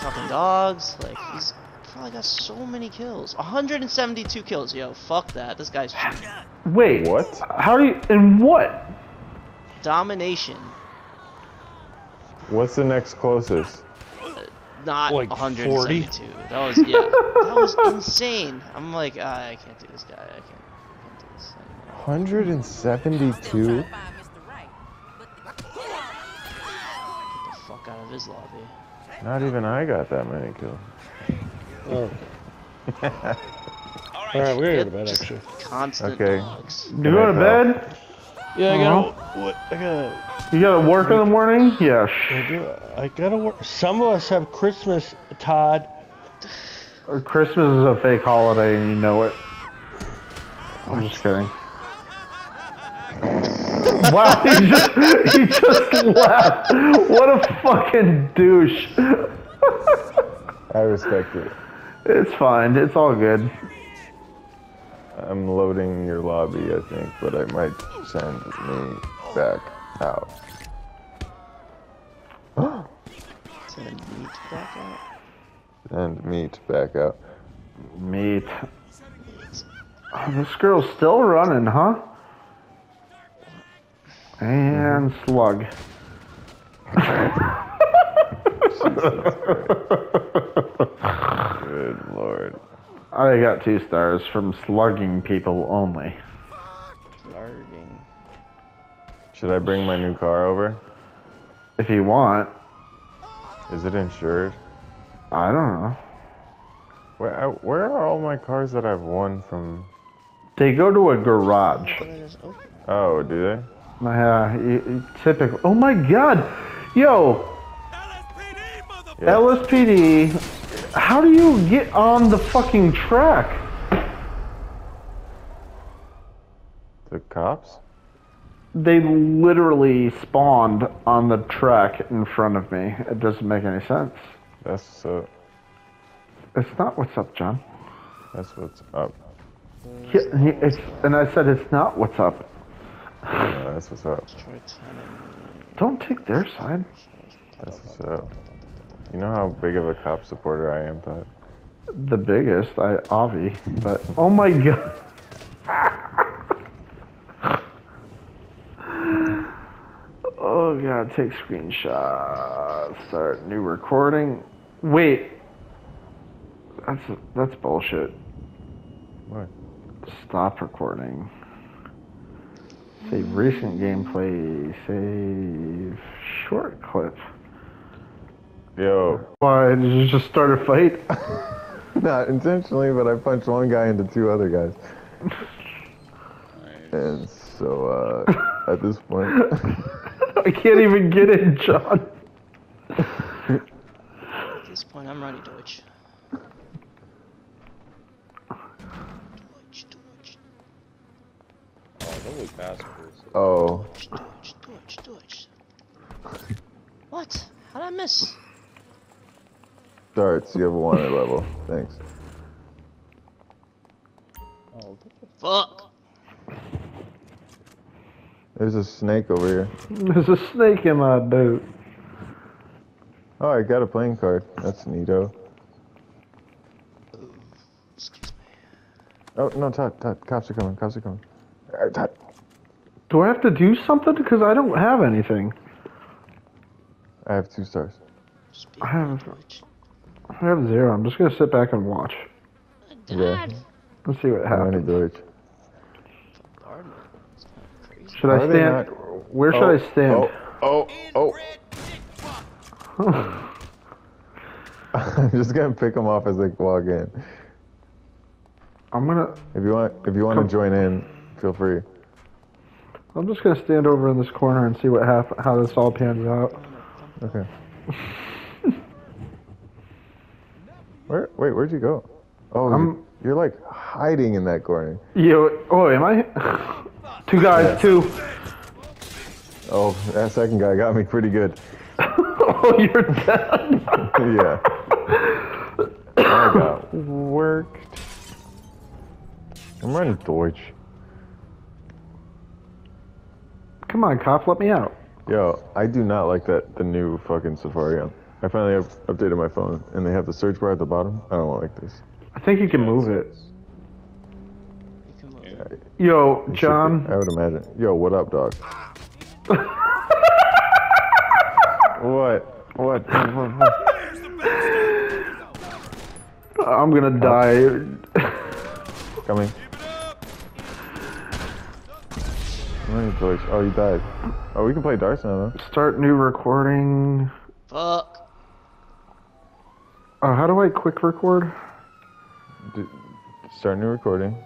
fucking dogs. Like, he's probably got so many kills. 172 kills, yo. Fuck that. This guy's cheating. Wait. What? How do you? And what? domination. What's the next closest? Not Like 172. That was yeah. that was insane. I'm like, ah, I can't do this guy. I can't, I can't do this anymore. 172? Get the fuck out of his lobby. Not even I got that many kills. Oh. Alright, we're going to bed Just actually. Constant Okay. dogs. You go to bed? Yeah, I Uh-huh. gotta. What? I gotta. You gotta work in the morning? Yeah. I, do, I gotta work. Some of us have Christmas, Todd. Christmas is a fake holiday and you know it. I'm just kidding. Wow, he just, he just left. What a fucking douche. I respect it. It's fine. It's all good. I'm loading your lobby, I think, but I might send me back out. Send meat back out. Send meat back out. Meat. Oh, this girl's still running, huh? And mm-hmm. slug. Good lord. I got two stars from slugging people only. Larding. Should I bring my new car over? If you want, Is it insured? I don't know. Where, I- where are all my cars that I've won from? They go to a garage. But it is open. Oh, do they? Yeah, you, you. Oh my god! Yo, Yeah. LSPD, how do you get on the fucking track? The cops? They literally spawned on the track in front of me. It doesn't make any sense. That's so. It's not what's up, John. That's what's up. Yeah, it's, and I said it's not what's up. That's what's up. Don't take their side. That's what's up. You know how big of a cop supporter I am, Todd? The biggest, I Avi, but oh my god. Oh god, take screenshots. Start new recording. Wait. That's that's bullshit. What? Stop recording. Save recent gameplay. Save short clip. Yo. Why did you just start a fight? Not intentionally, but I punched one guy into two other guys. And so, uh, at this point, I can't even get in, John. At this point, I'm ready, Deutsch. Deutsch, Oh, nobody passengers. oh, Deutsch, Deutsch, Deutsch. What? How'd I miss? darts, you have a wanted level. Thanks. Oh, Fuck. There's a snake over here. There's a snake in my boot. Oh, I got a playing card. That's neato. Excuse me. Oh, no, Todd, Todd, cops are coming, cops are coming. Todd. Do I have to do something? Because I don't have anything. I have two stars. I have- I have zero. I'm just gonna sit back and watch. Yeah. Let's see what How many happens. Deutsch? Gardner. It's kind of crazy. Should Are I stand? not- Where should Oh, I stand? Oh, oh, oh. I'm just gonna pick them off as they walk in. I'm gonna. If you want, if you want to join in, feel free. I'm just gonna stand over in this corner and see what hap- how this all pans out. Okay. Where? Wait, where'd you go? Oh, I'm- you're, like hiding in that corner. Yo, oh, am I? two guys, two. Oh, that second guy got me pretty good. oh, you're dead. yeah. I got worked. I'm running Deutsch. Come on, cop, let me out. Yo, I do not like that the new fucking Safari. I finally up- updated my phone, and they have the search bar at the bottom. I don't like this. I think you can move it. You can move. Yo, It should be- John. I would imagine. Yo, what up, dog? what? What? I'm gonna die. Coming. Oh, you died. Oh, we can play darts now, though. Start new recording. Fuck. Uh, how do I quick record? Do, start new recording.